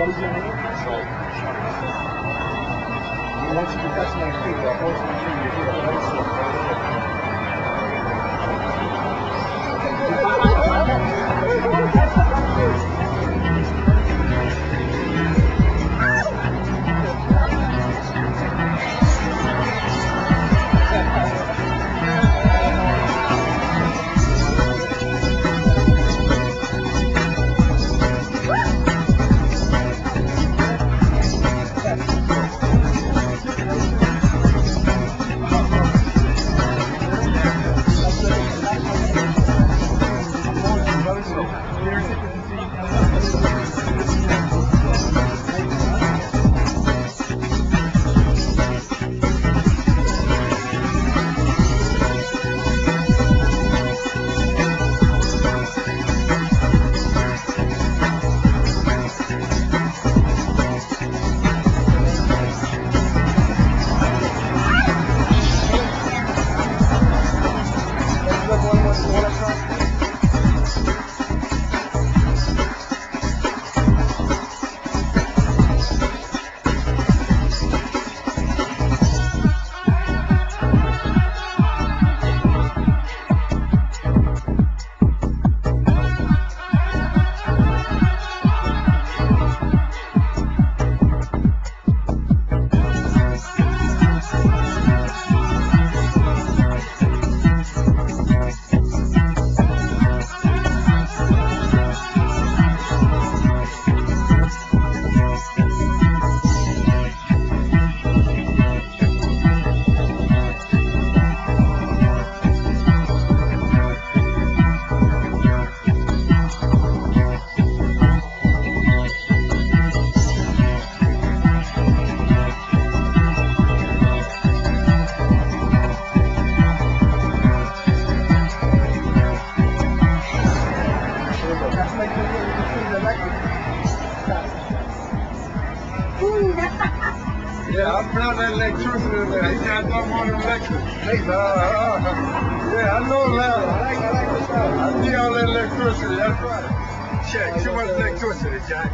Louisiana. Right. Once you touch my feet, the horse will treat Yeah, I found that electricity there. He got something on the electric. Hey, uh, uh, yeah, I know that. I like, I like the sound. I see all that electricity. That's right. Check. Too much electricity, Jack.